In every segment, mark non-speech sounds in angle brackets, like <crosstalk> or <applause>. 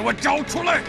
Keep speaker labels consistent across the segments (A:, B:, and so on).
A: 给我找出来！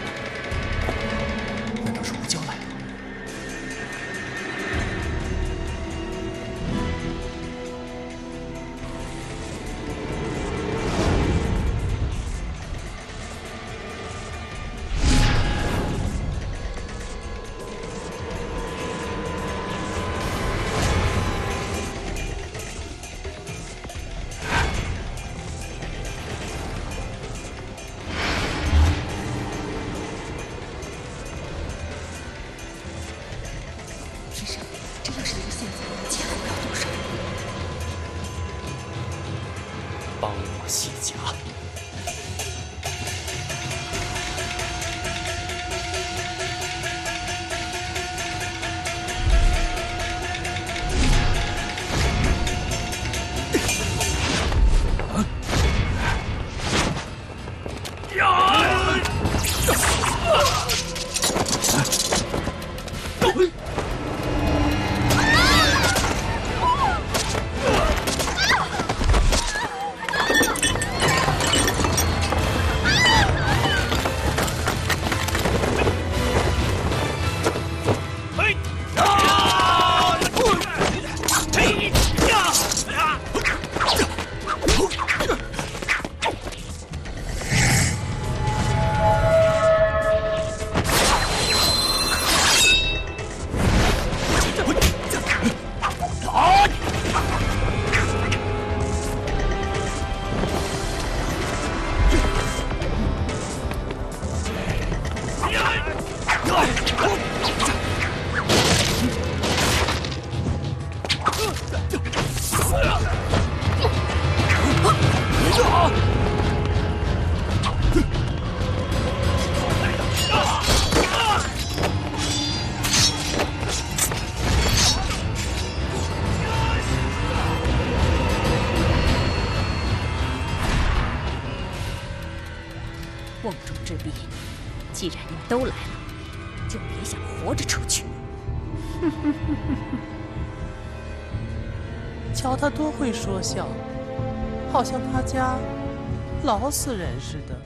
B: 都来了，就别想活着出去。<laughs>
C: 瞧他多会说笑，好像他家老死人似的。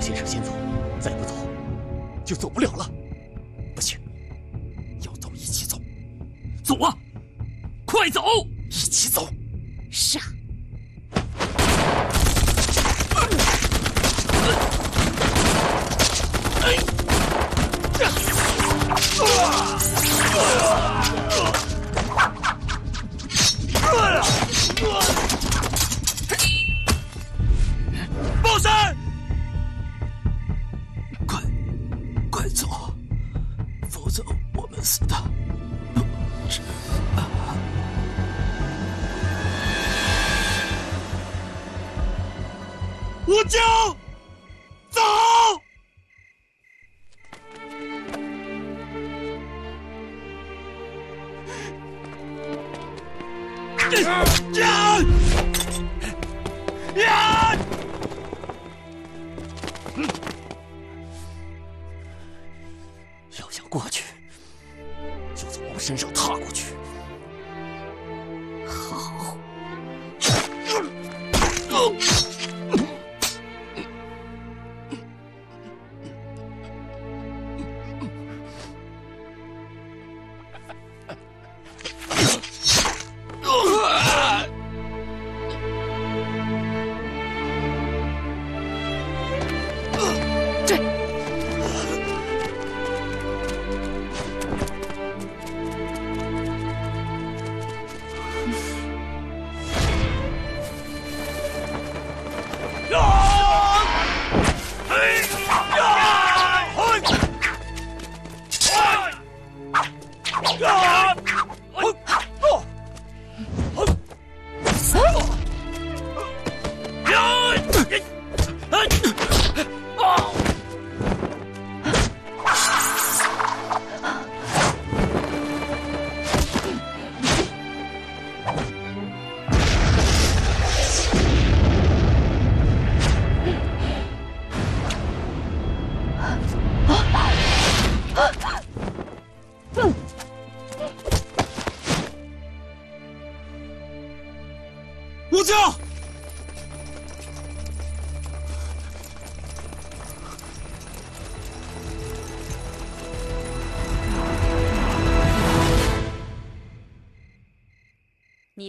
D: 先生先走，再不走就走不了了。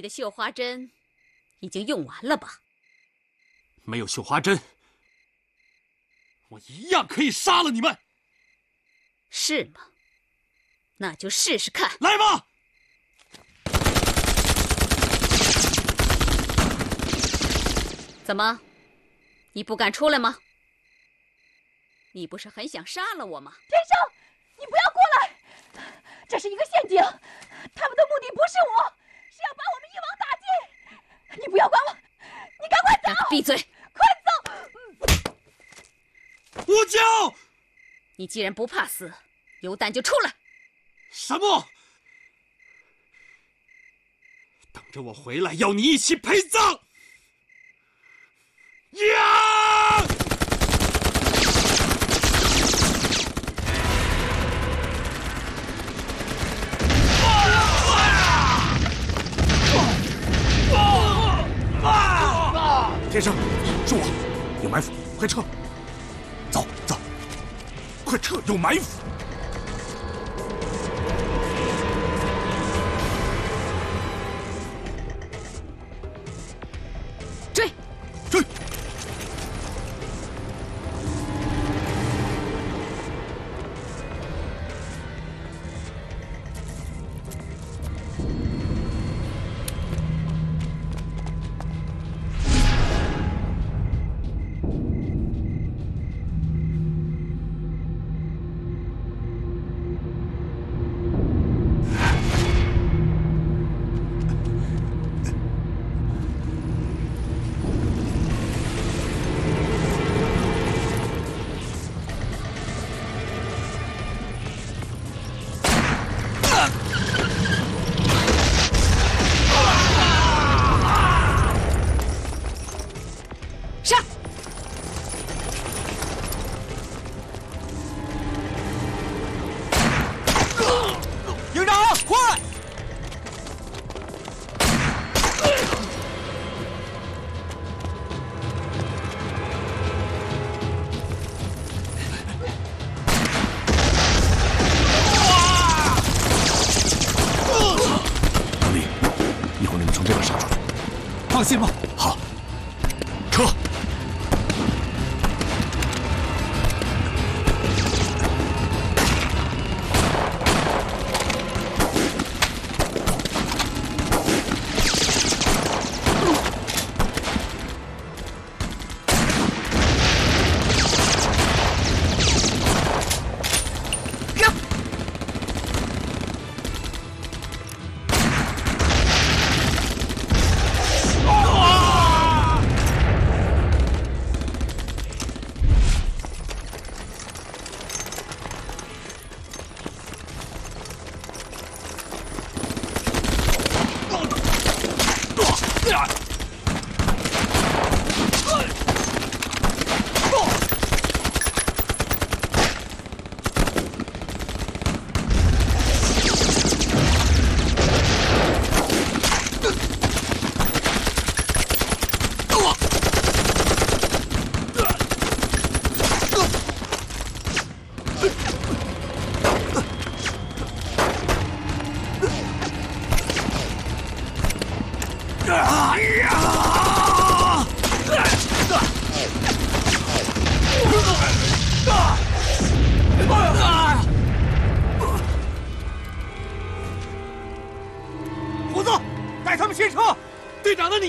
B: 你的绣花针已经用完了吧？
C: 没有绣花针，我一样可以杀了你们。
B: 是吗？那就试试看。
C: 来吧！
B: 怎么，你不敢出来吗？你不是很想杀了我吗？
E: 天生，你不要过来！这是一个陷阱，他们的目的不是我，是要把我们一网打尽。你不要管我，你赶快走！
B: 闭嘴！
E: 快走！
C: 吴江，
B: 你既然不怕死，有胆就出来！
C: 什么？等着我回来，要你一起陪葬！呀！
F: 天生，是我，有埋伏，快撤！走走，快撤，有埋伏！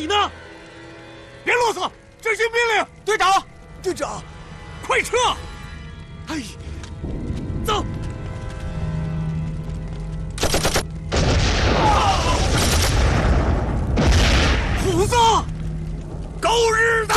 G: 你呢？
C: 别啰嗦，执行命令。
G: 队长，
C: 队长，
G: 快撤！哎，走。
C: 虎子，狗日的！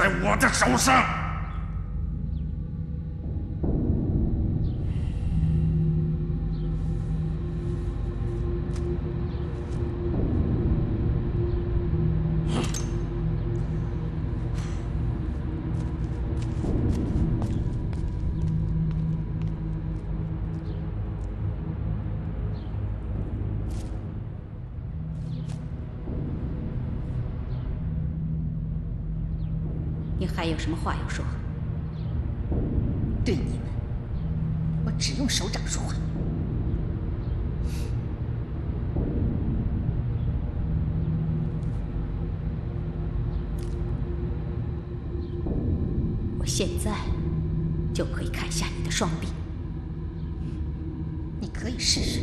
C: 在我的手上。
B: 你还有什么话要说？
A: 对你们，我只用手掌说话。
B: 我现在就可以砍下你的双臂。
A: 你可以试试。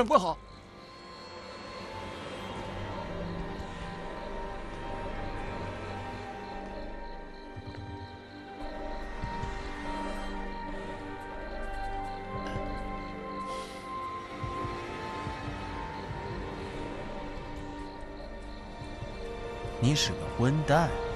F: 长官好。
B: 你是个混蛋。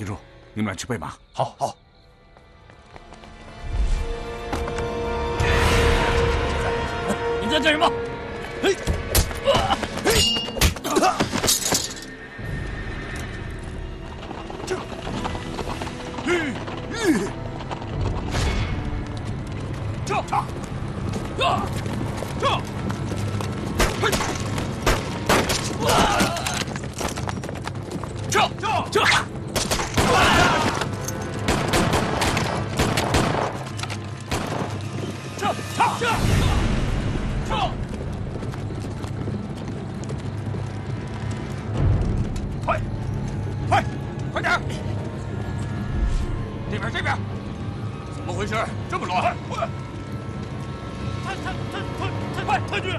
F: 记住，你们俩去备马。
B: 好，好。
F: 这边，怎么回事？这么乱！
C: 太太太太太太君，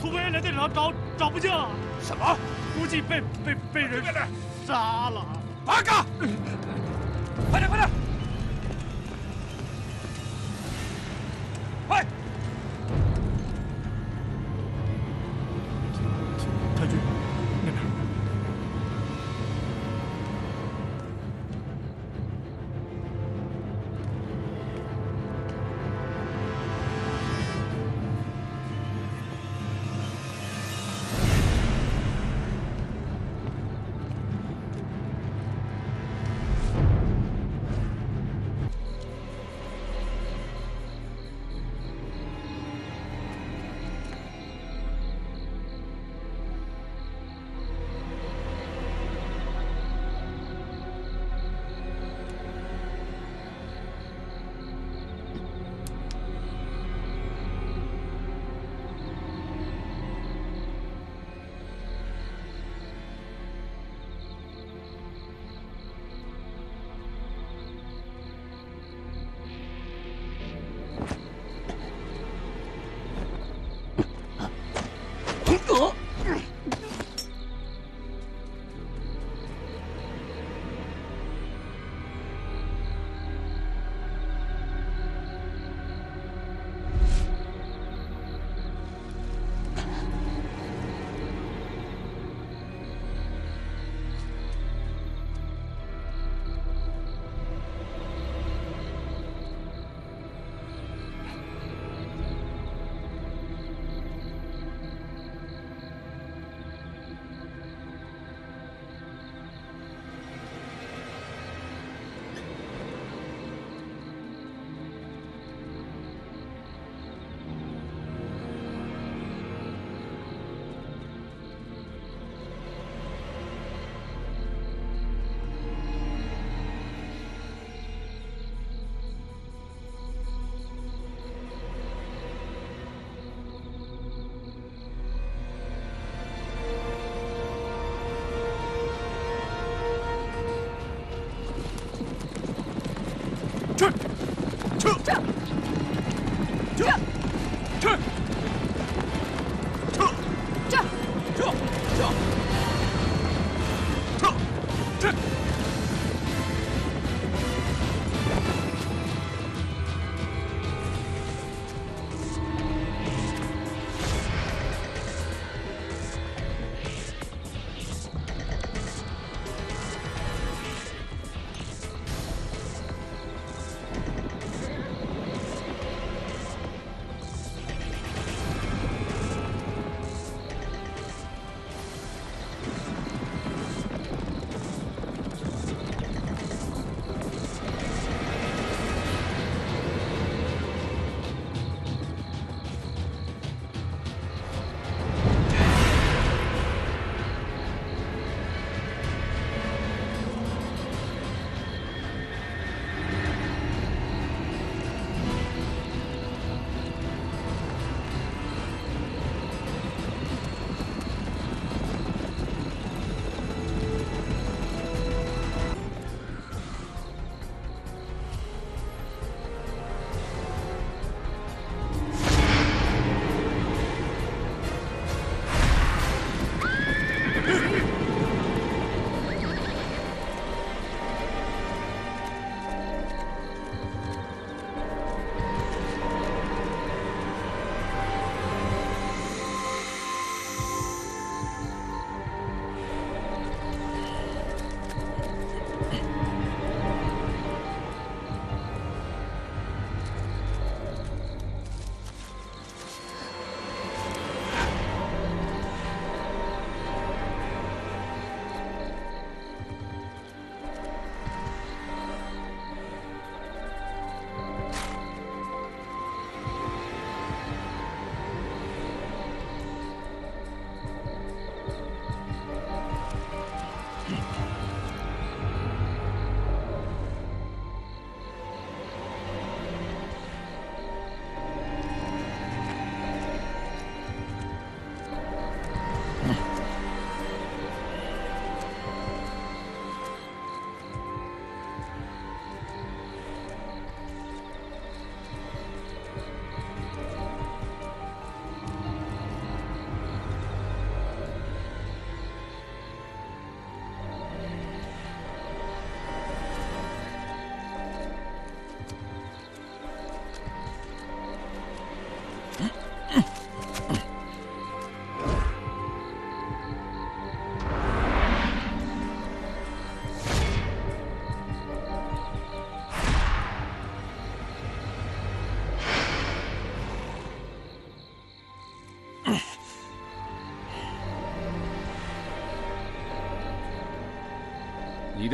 C: 土匪连队长找找不见了，
F: 什么？
C: 估计被被被人杀了。
F: 八嘎！快点快点！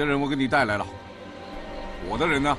F: 的人我给你带来了，我的人呢？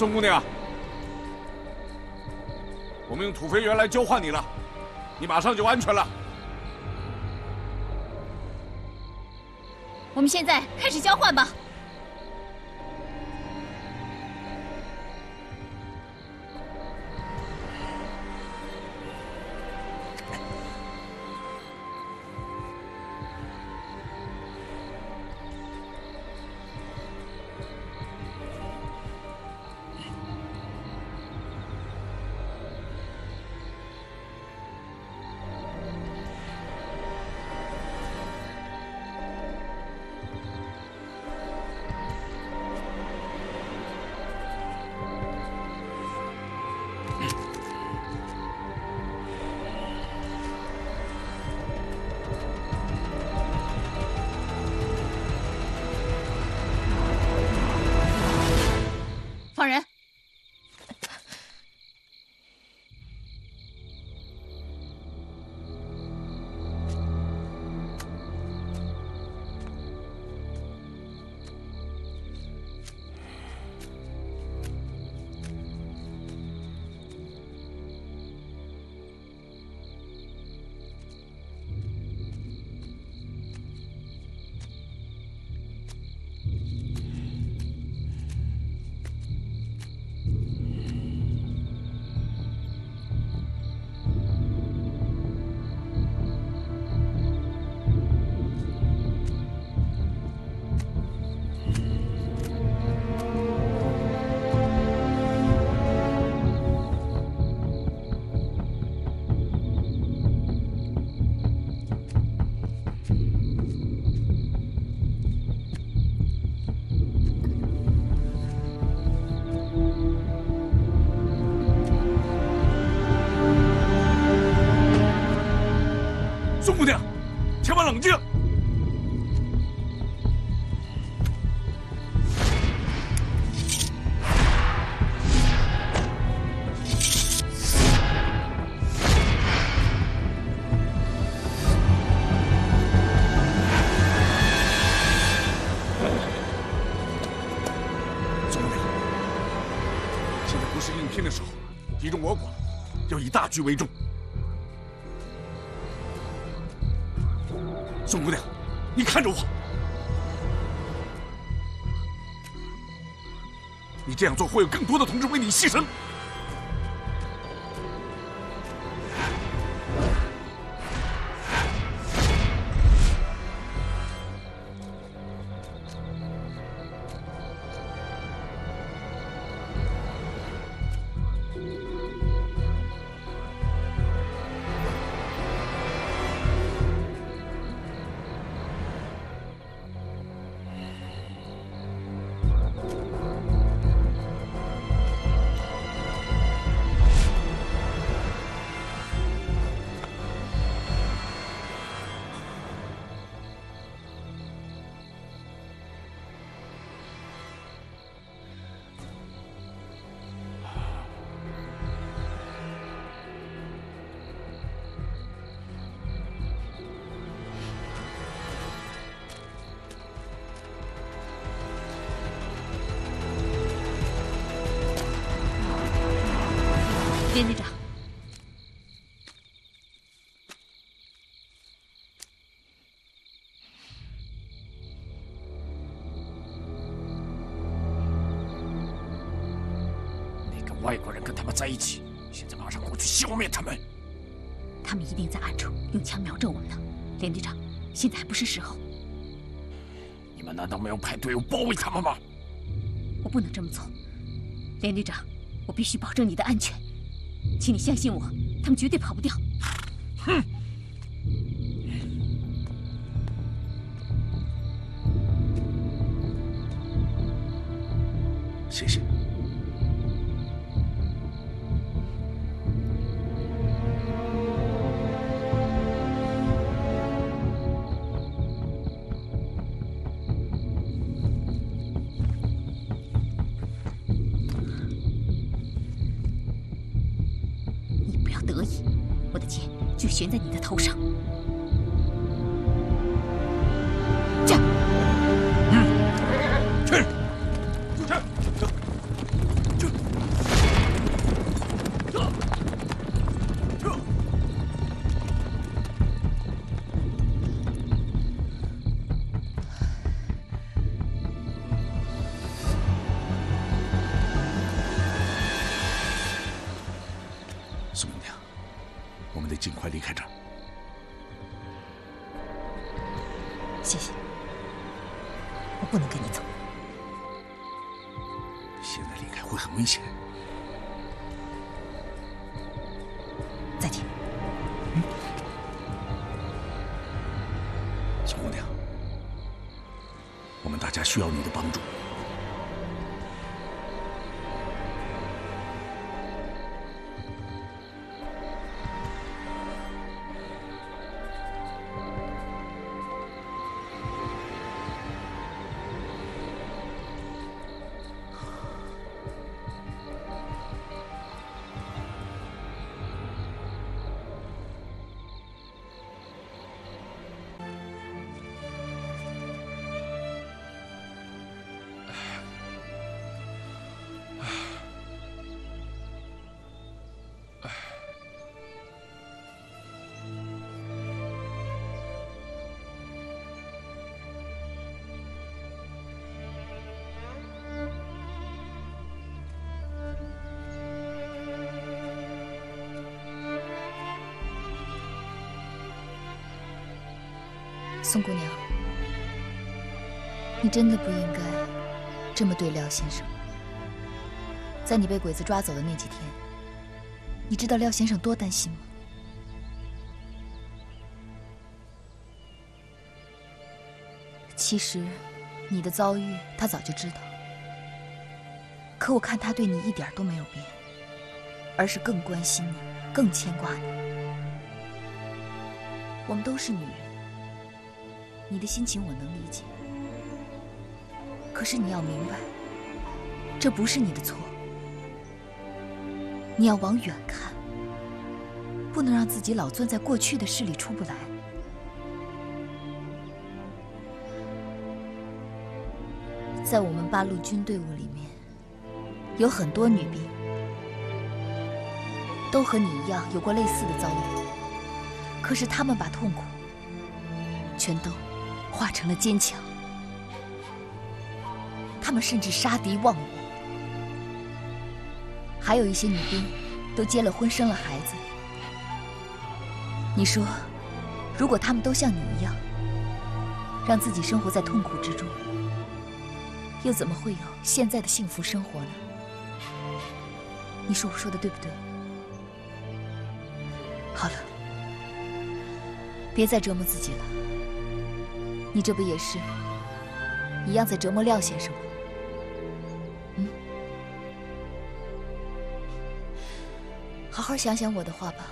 F: 宋姑娘，我们用土肥圆来交换你了，你马上就安全了。
B: 我们现在开始交换吧。
F: 为重。宋姑娘，你看着我，你这样做会有更多的同志为你牺牲。
B: 是时候，
F: 你们难道没有派队伍包围他们吗？
B: 我不能这么做。连队长，我必须保证你的安全，请你相信我，他们绝对跑不掉。
F: 哼！宋姑娘，
A: 你真的不应该这么对廖先生。在你被鬼子抓走的那几天，你知道廖先生多担心吗？其实，你的遭遇他早就知道，可我看他对你一点都没有变，而是更关心你，更牵挂你。我们都是女人，你的心情我能理解。可是你要明白，这不是你的错。你要往远看，不能让自己老钻在过去的事里出不来。在我们八路军队伍里面，有很多女兵，都和你一样有过类似的遭遇。可是她们把痛苦全都化成了坚强，他们甚至杀敌忘我。还有一些女兵都结了婚，生了孩子。你说，如果他们都像你一样，让自己生活在痛苦之中？又怎么会有现在的幸福生活呢？你说我说的对不对？好了，别再折磨自己了。你这不也是一样在折磨廖先生吗？嗯，好好想想我的话吧。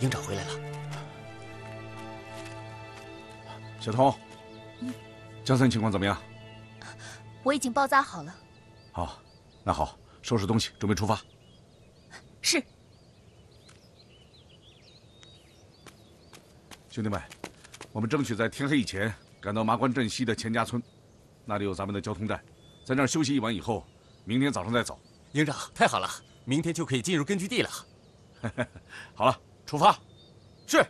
C: 营长回来了，
F: 小童，江森情况怎么样？
A: 我已经包扎好了。
F: 好，那好，收拾东西，准备出发。
A: 是。
F: 兄弟们，我们争取在天黑以前赶到麻关镇西的钱家村，那里有咱们的交通站，在那儿休息一晚以后，明天早上再走。
C: 营长，太好了，明天就可以进入根据地了。<laughs>
F: 好了。出发，
C: 是。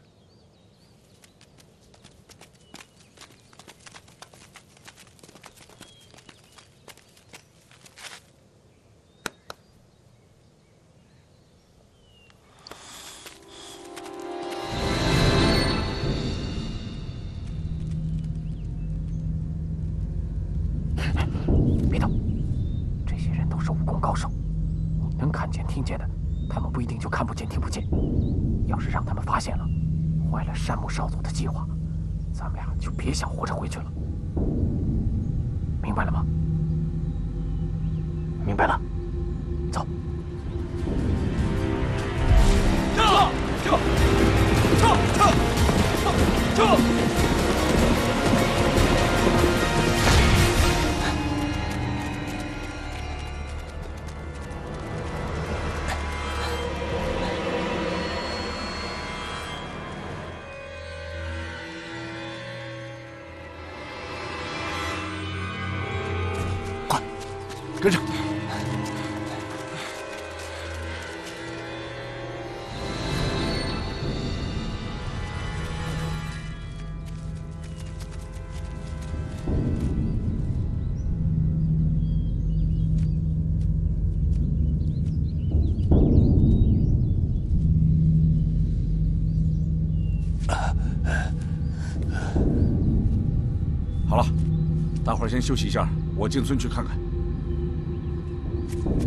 F: 大伙儿先休息一下，我进村去看看。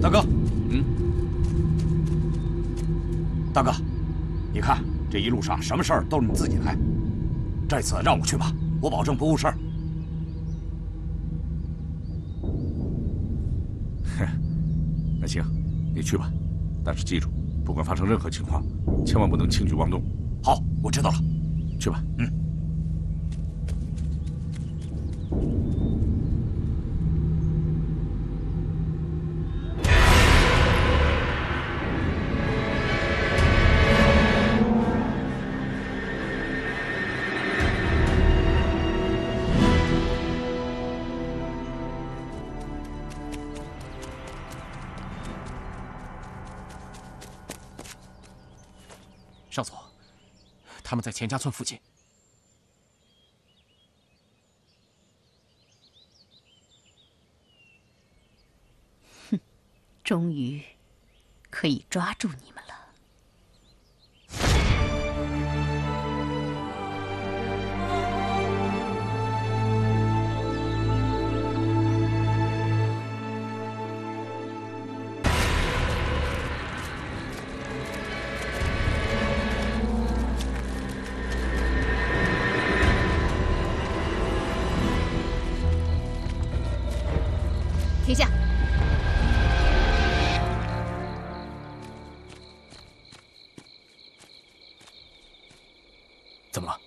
C: 大哥，
F: 嗯，
C: 大哥，你看这一路上什么事儿都是你自己来，这次让我去吧，我保证不误事儿。
F: 那行，你去吧，但是记住，不管发生任何情况，千万不能轻举妄动。
C: 好，我知道了，
F: 去吧。
C: 嗯。在钱家村附近。
B: 哼，终于可以抓住你。
C: 怎么了？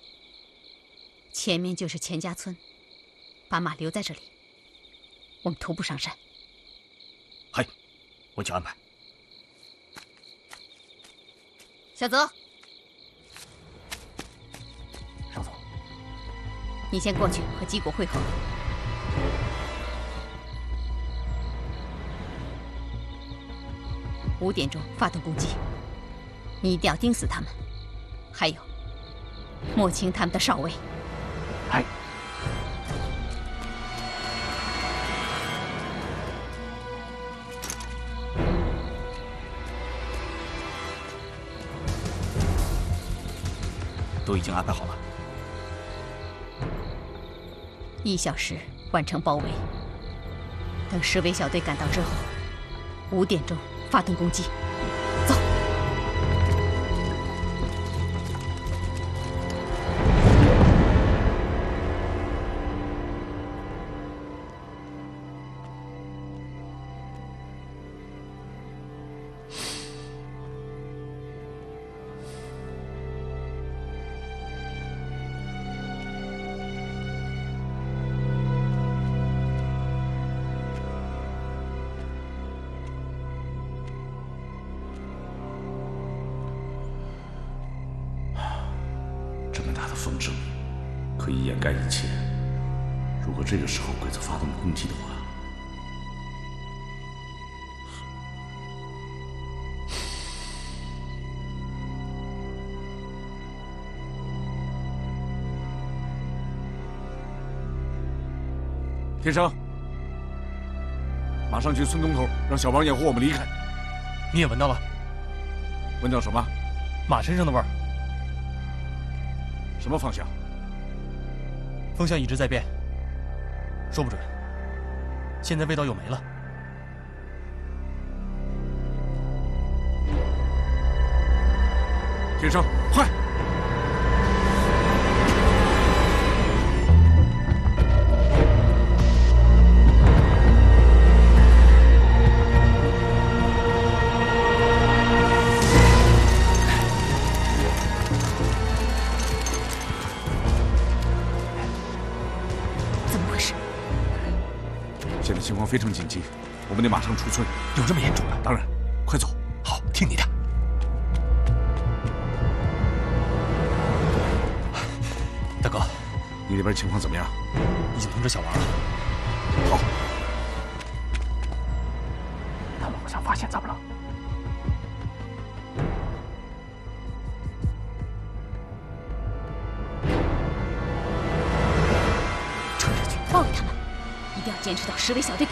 B: 前面就是钱家村，把马留在这里，我们徒步上山。
C: 嗨，我去安排。
B: 小泽，
C: 少总，
B: 你先过去和姬国会合。五点钟发动攻击，你一定要盯死他们。还有，摸清他们的哨位。
C: 嗨。都已经安排好了。
B: 一小时完成包围。等十围小队赶到之后，五点钟发动攻击。
F: 天生，马上去村东头，让小王掩护我们离开。
C: 你也闻到了？
F: 闻到什么？
C: 马身上的味儿。
F: 什么方向？
C: 风向一直在变，说不准。现在味道又没了。
F: 天生，快！非常紧急，我们得马上出村。
C: 有这么严重的？
F: 当然，快走。
C: 好，听你的。大哥，
F: 你那边情况怎么样？
C: 已经通知小王了。
F: 好。
C: 他们好像发现咱们了。
B: 冲上去包围他们，一定要坚持到石围小队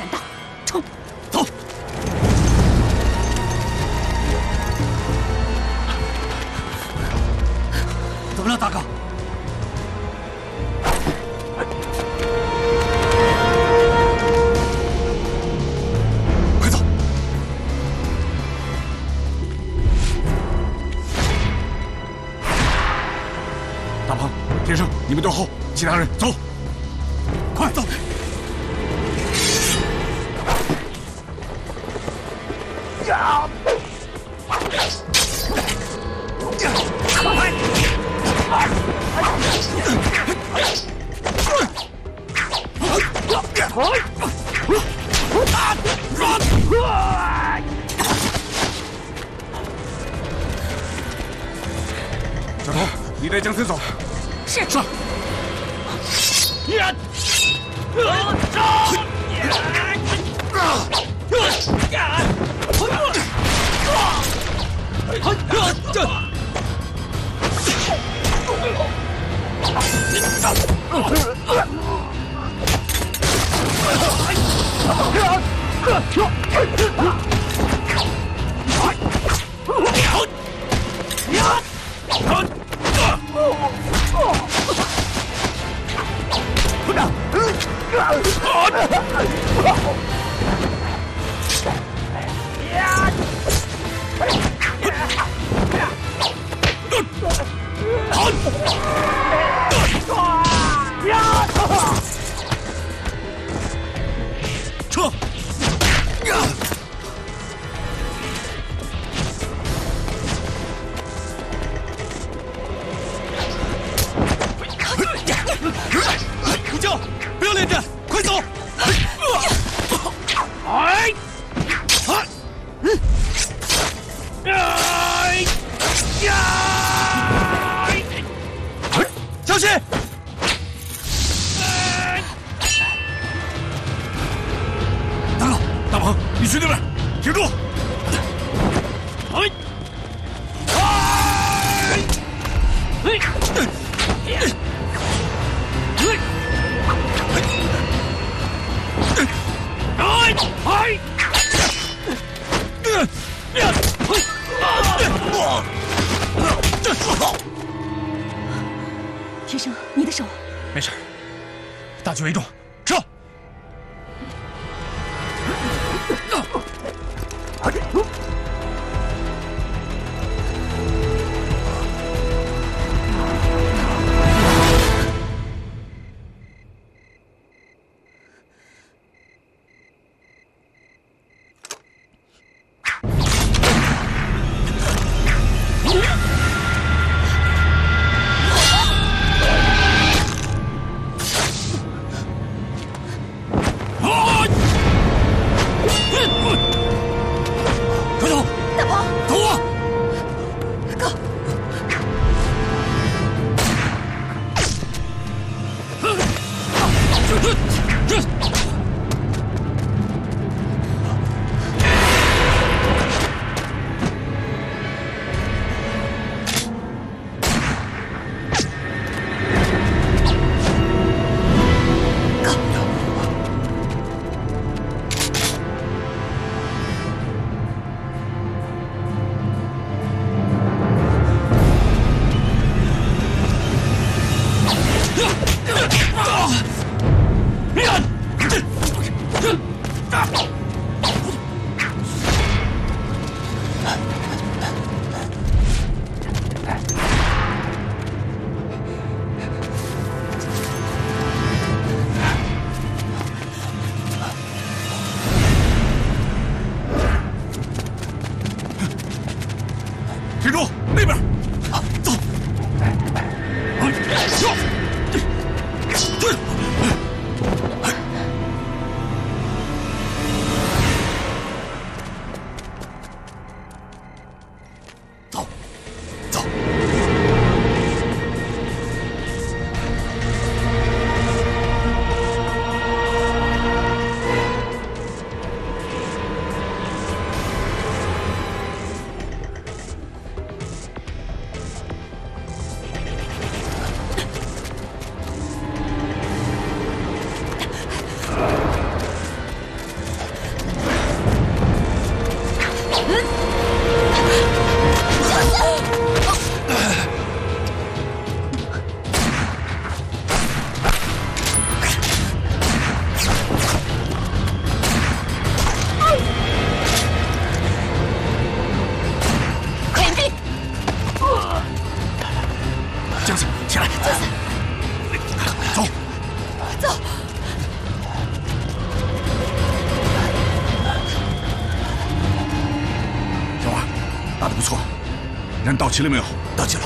F: 齐了没有？到齐了，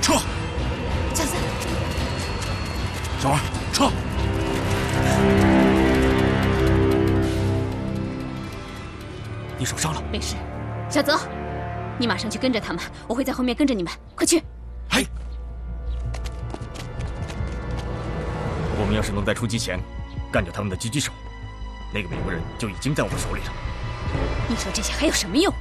F: 撤。
H: 小三，
F: 小王，撤。
I: 你受伤了？
B: 没事。小泽，你马上去跟着他们，我会在后面跟着你们。快去！
F: 嘿，
C: 我们要是能在出击前干掉他们的狙击手，那个美国人就已经在我们手里了。
B: 你说这些还有什么用？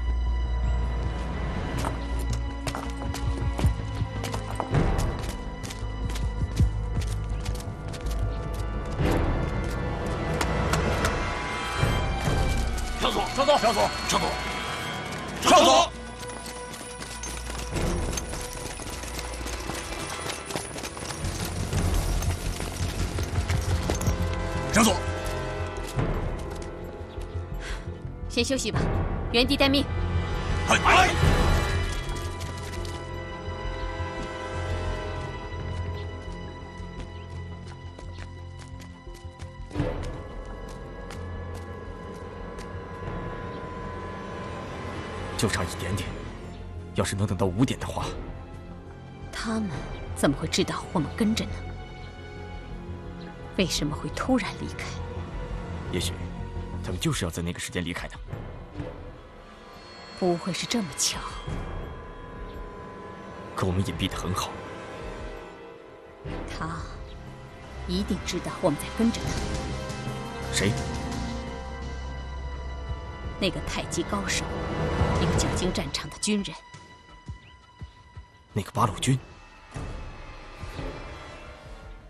B: 先休息吧，原地待命。
F: 嗨！
C: 就差一点点，要是能等到五点的话，
B: 他们怎么会知道我们跟着呢？为什么会突然离开？
J: 也许，他们就是要在那个时间离开的。
B: 不会是这么巧？
J: 可我们隐蔽的很好。
B: 他一定知道我们在跟着他。
J: 谁？
B: 那个太极高手，一个久经战场的军人。
J: 那个八路军，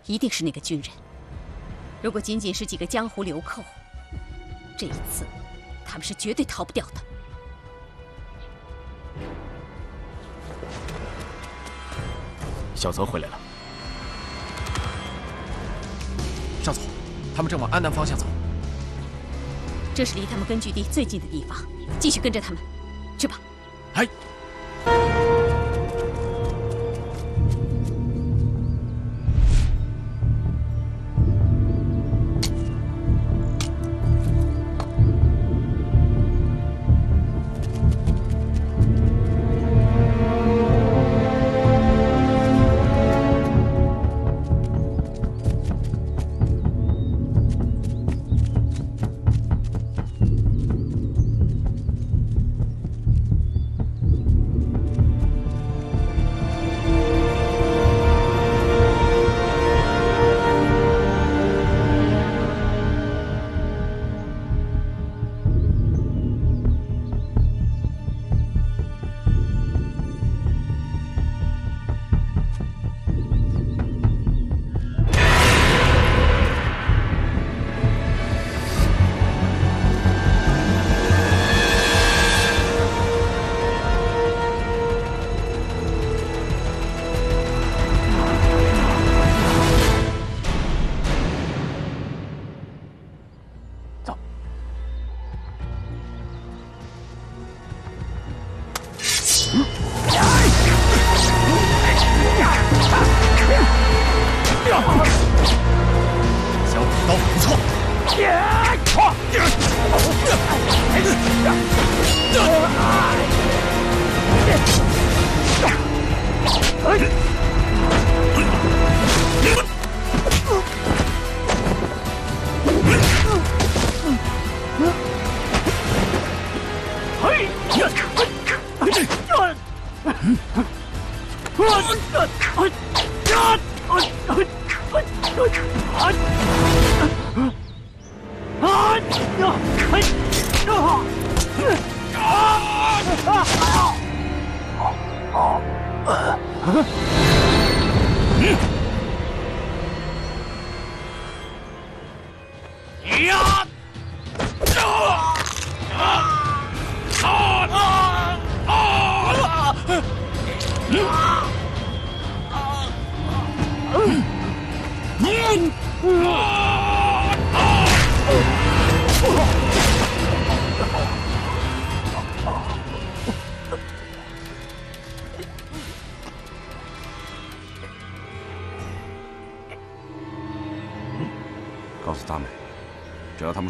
B: 一定是那个军人。如果仅仅是几个江湖流寇，这一次他们是绝对逃不掉的。
J: 小泽回来了。
K: 少佐，他们正往安南方向走。
B: 这是离他们根据地最近的地方，继续跟着他们，去吧。
J: 哎。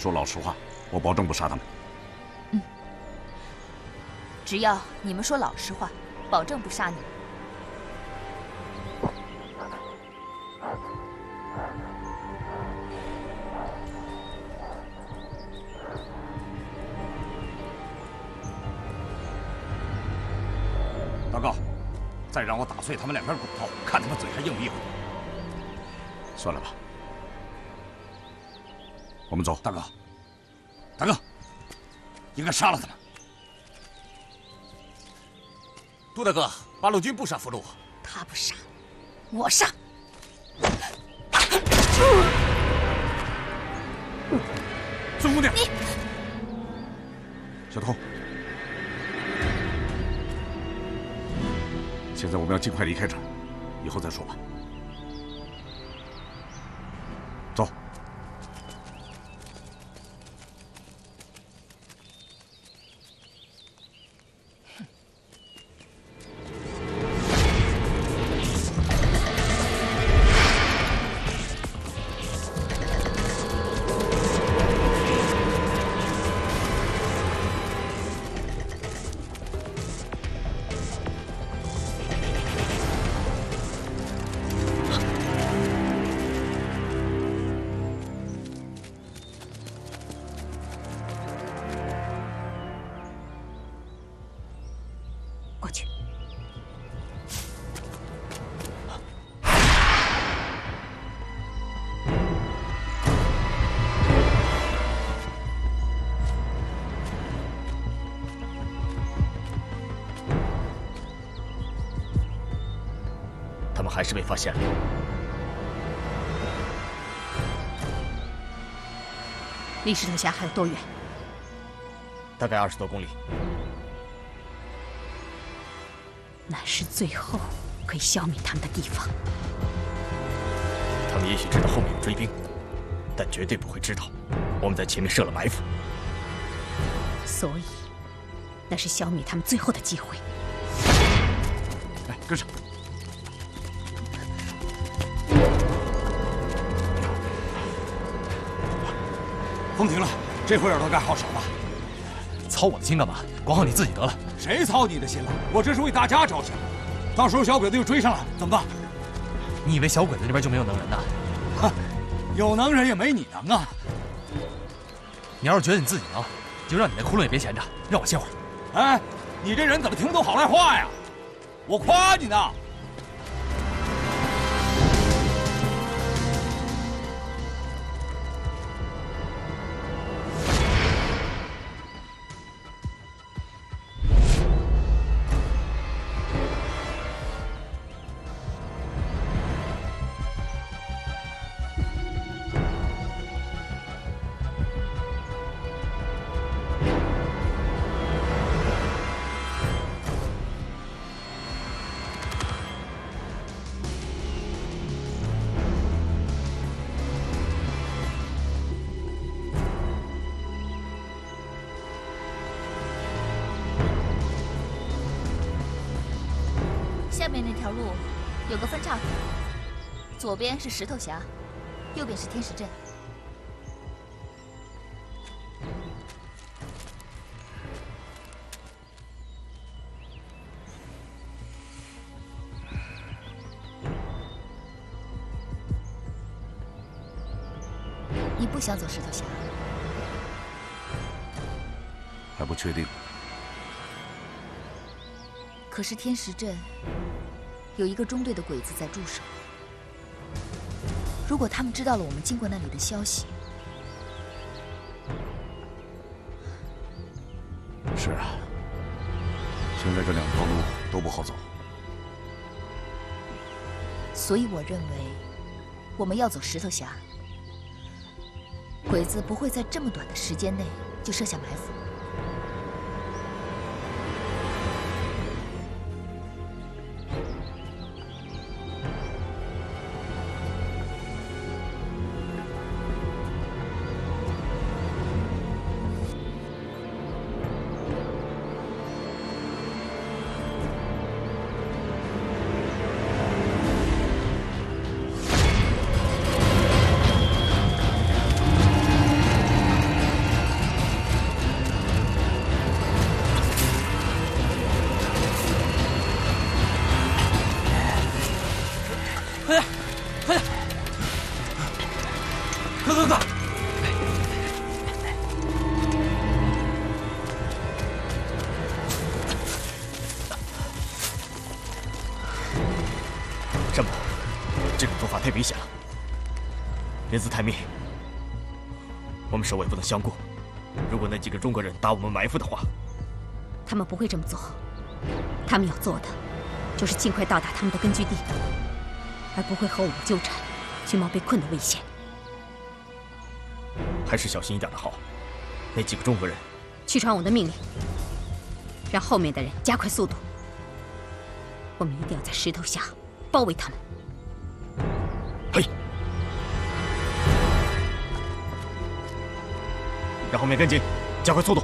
F: 说老实话，我保证不杀他们。
A: 嗯，只要你们说老实话，保证不杀你们。
C: 大哥，再让我打碎他们两根骨头，看他们嘴还硬不硬。
F: 算了吧。我们走，
C: 大哥，大哥，应该杀了他们。杜大哥，八路军不杀俘虏，
B: 他不杀，我杀。
C: 孙姑娘，你
F: 小偷，现在我们要尽快离开这儿，以后再说吧。
J: 是被发现了。
B: 离石头峡还有多远？
J: 大概二十多公里。
B: 那是最后可以消灭他们的地方。
J: 他们也许知道后面有追兵，但绝对不会知道我们在前面设了埋伏。
B: 所以，那是消灭他们最后的机会。
L: 来，跟上。
F: 风停了，这会儿都该好使了。
C: 操我的心干嘛？管好你自己得了。
F: 谁操你的心了？我这是为大家着想。到时候小鬼子又追上来，怎么办？
C: 你以为小鬼子那边就没有能人呐？
F: 哼，有能人也没你能啊！
C: 你要是觉得你自己能，就让你那窟窿也别闲着，让我歇会儿。
F: 哎，你这人怎么听不懂好赖话呀？我夸你呢。
A: 面那条路有个分岔口，左边是石头峡，右边是天使镇。你不想走石头峡？
L: 还不确定。
A: 可是天石镇有一个中队的鬼子在驻守，如果他们知道了我们经过那里的消息，
L: 是啊，现在这两条路都不好走，
A: 所以我认为我们要走石头峡。鬼子不会在这么短的时间内就设下埋伏。
J: 山伯，这种做法太危险了。人资太密，我们首尾不能相顾。如果那几个中国人打我们埋伏的话，
B: 他们不会这么做。他们要做的，就是尽快到达他们的根据地，而不会和我们纠缠，去冒被困的危险。
J: 还是小心一点的好。那几个中国人，
B: 去传我的命令，让后面的人加快速度。我们一定要在石头下包围他们。
J: 嘿，让后面跟紧，加快速度，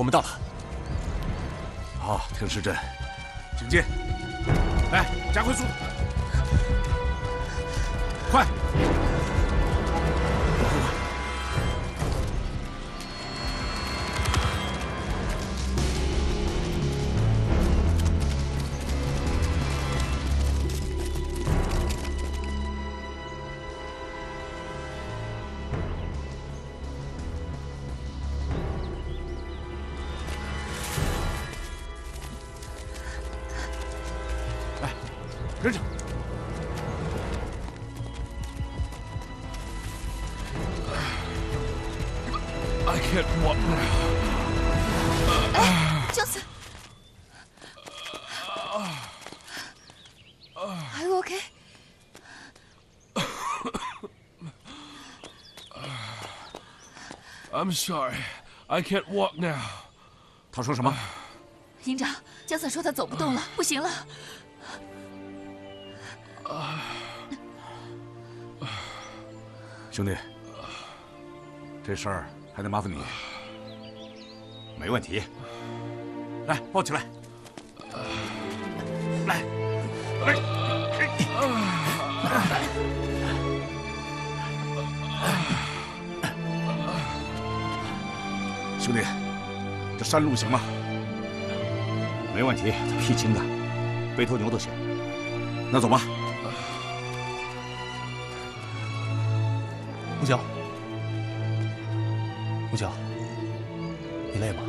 F: 我们到了。
L: 好，听石镇，请进。
F: 来，加快速度，
M: I'm sorry. I can't walk now.
F: 他说什么？
A: 营长，姜森说他走不动了，不行了。
F: 兄弟，这事儿还得麻烦你。
C: 没问题。来，抱起来。来，
F: 兄弟，这山路行吗？
C: 没问题，披青的，背头牛都行。
F: 那走吧。
N: 木九，木九，你累吗？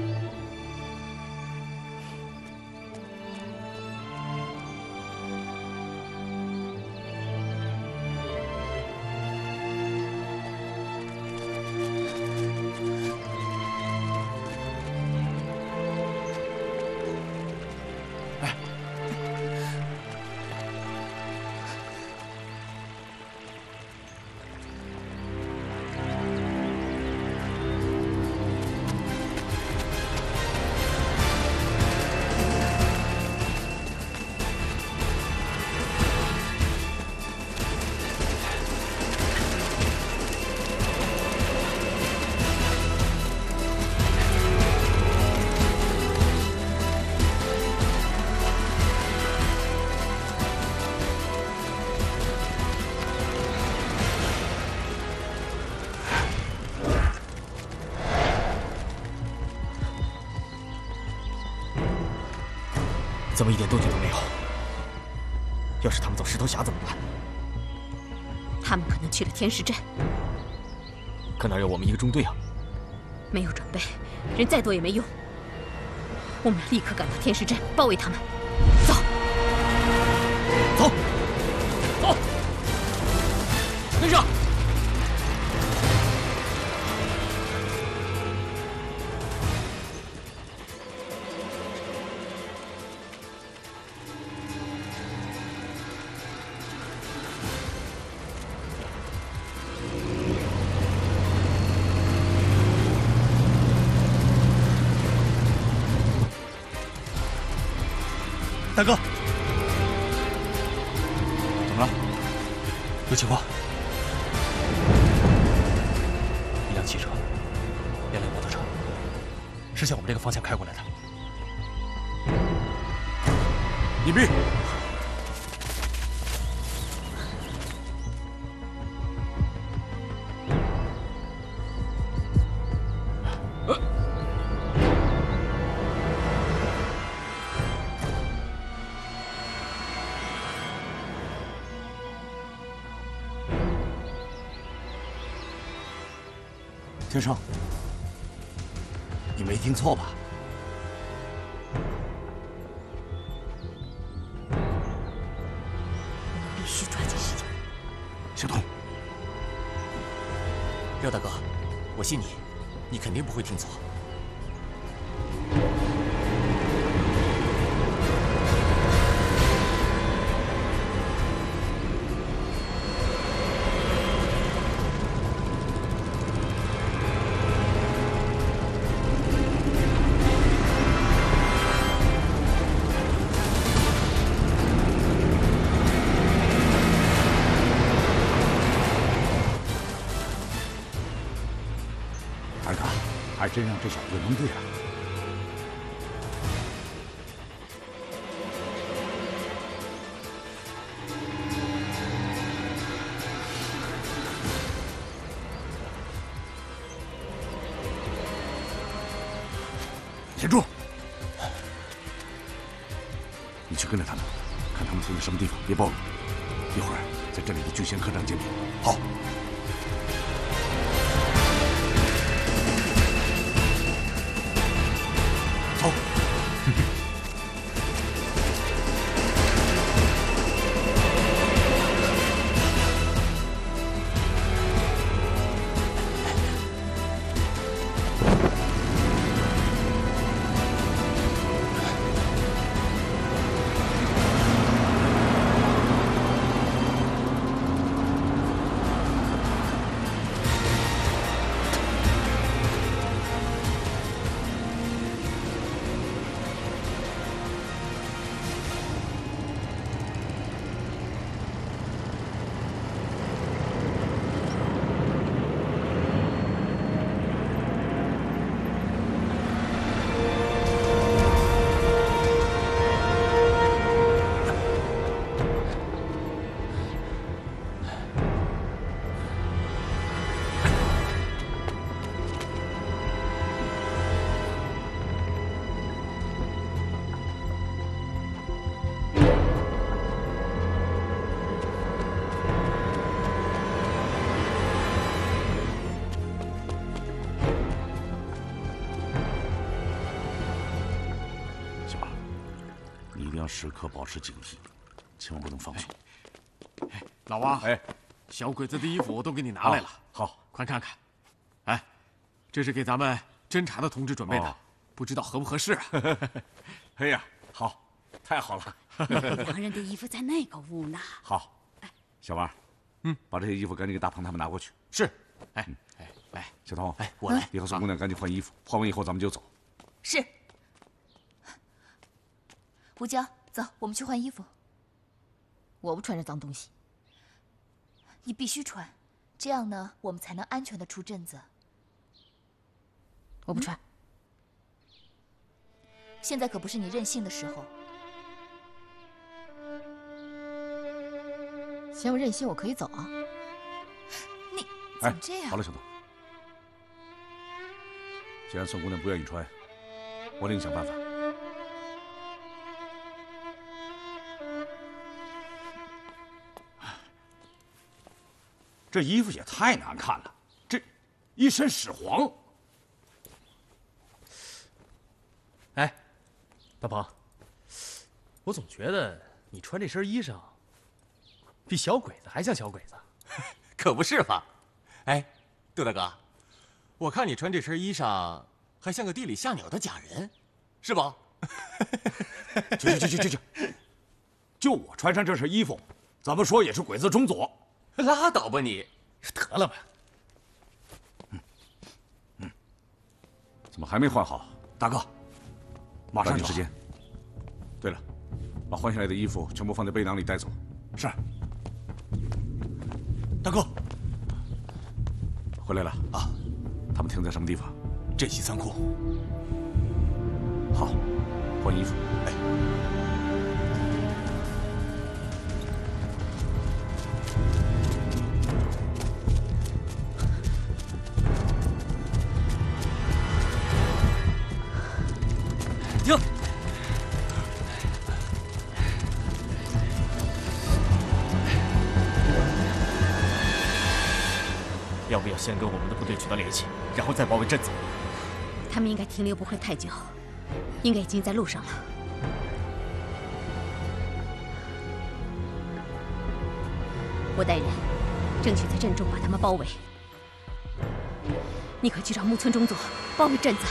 J: 头侠怎么办？
B: 他们可能去了天石镇，
J: 可哪有我们一个中队啊？
B: 没有准备，人再多也没用。我们要立刻赶到天石镇，包围他们。
N: 大哥，
F: 怎么了？
N: 有情况。一辆汽车，两辆摩托车，是向我们这个方向开过来的。
F: 隐蔽。
C: 听错吧？真让这小子蒙对了。
F: 时刻保持警惕，千万不能放松。
C: 老王，
F: 哎，
C: 小鬼子的衣服我都给你拿来了，
F: 好，
C: 快看看。哎，这是给咱们侦察的同志准备的，
F: 哦
C: 不知道合不合适啊？<laughs>
F: 哎呀，好，太好了。
O: 洋 <laughs> 人的衣服在那个屋呢。
F: 好，小王，嗯，把这些衣服赶紧给大鹏他们拿过去。
C: 是。哎哎，来，
F: 小童，
C: 哎，我来。
F: 你和宋姑娘赶紧换衣服，换完以后咱们就走。
A: 是。胡椒，走，我们去换衣服。我不穿这脏东西。你必须穿，这样呢，我们才能安全的出镇子。
B: 我不穿。
A: 现在可不是你任性的时候。
B: 嫌我任性，我可以走啊。
A: 你
F: 哎
A: 怎么这样？
F: 好了，小童，既然宋姑娘不愿意穿，我另想办法。
P: 这衣服也太难看了，这一身屎黄。
Q: 哎，大鹏，我总觉得你穿这身衣裳，比小鬼子还像小鬼子。<laughs>
C: 可不是嘛？哎，杜大哥，我看你穿这身衣裳，还像个地里下鸟的假人，是不？<laughs>
P: 去去去去去去！就我穿上这身衣服，怎么说也是鬼子中佐。
C: 拉倒吧你！
Q: 得了吧。
F: 嗯怎么还没换好？
P: 大哥，马上就
F: 时间。对了，把换下来的衣服全部放在背囊里带走。
P: 是。大哥，
F: 回来了啊？他们停在什么地方？
P: 镇西仓库。
F: 好，换衣服。
P: 哎。
J: 联系，然后再包围镇子？
B: 他们应该停留不会太久，应该已经在路上了。我带人，争取在镇中把他们包围。你快去找木村中佐，包围镇子。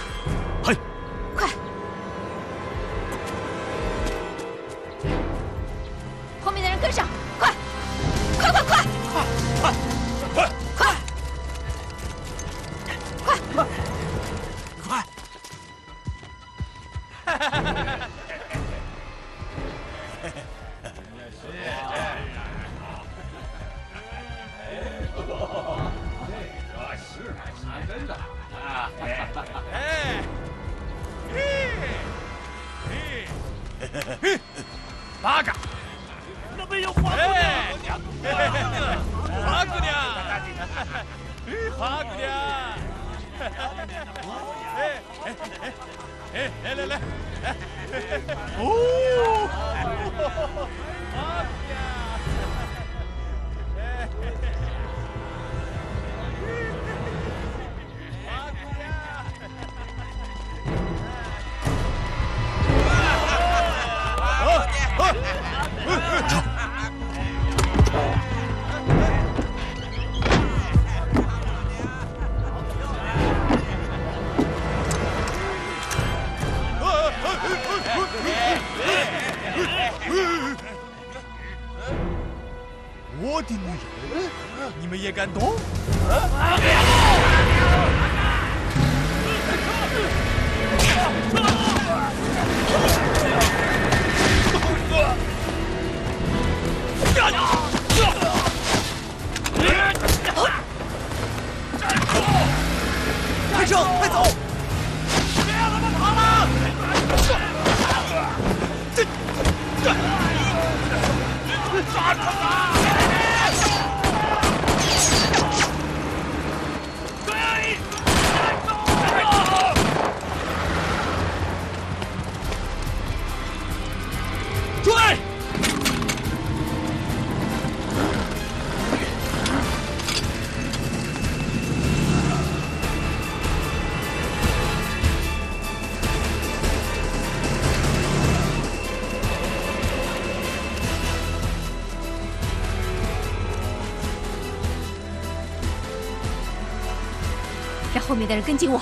B: 面的人跟紧我，